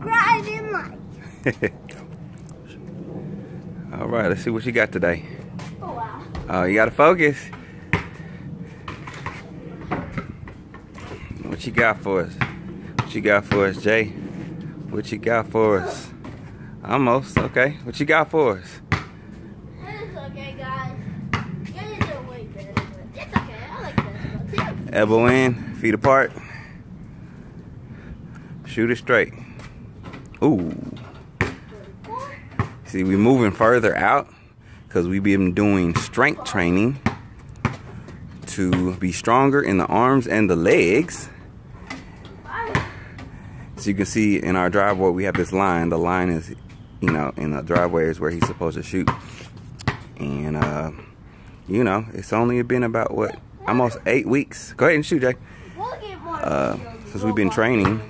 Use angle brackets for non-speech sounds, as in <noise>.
grinding like. <laughs> All right, let's see what you got today. Oh wow. Oh, you gotta focus. What you got for us? What you got for us, Jay? What you got for us? Almost, okay. What you got for us? It's okay, guys. You guys are way better, but it's okay. I like basketball too. Elbow in, feet apart. Shoot it straight. Ooh. See, we're moving further out because we've been doing strength training to be stronger in the arms and the legs. So you can see in our driveway, we have this line. The line is, you know, in the driveway is where he's supposed to shoot. And, uh, you know, it's only been about, what, almost eight weeks. Go ahead and shoot, Jay. We'll get more Uh, since we've been training